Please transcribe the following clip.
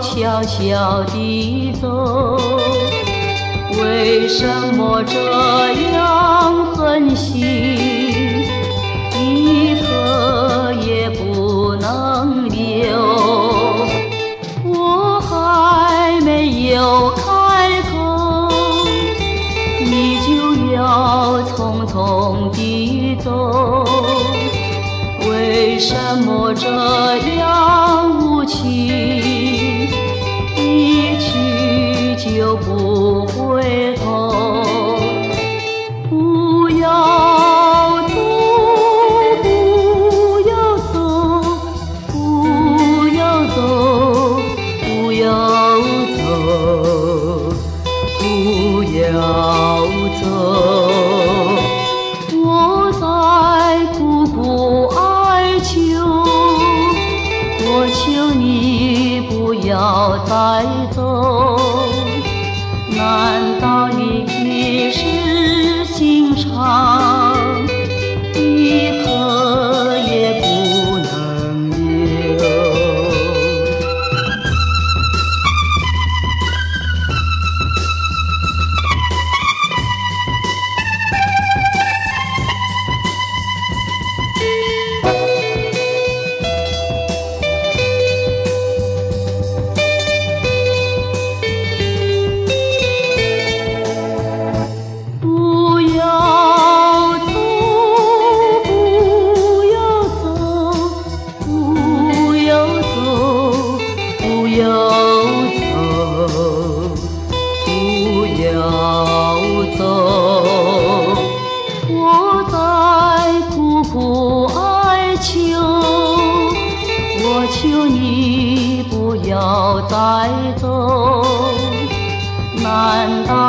悄悄地走，为什么这样狠心，一刻也不能留？我还没有开口，你就要匆匆地走，为什么这样无情？要走。我在苦苦哀求，我求你不要再走。难道你一时心肠？在苦苦哀求，我求你不要再走，难道？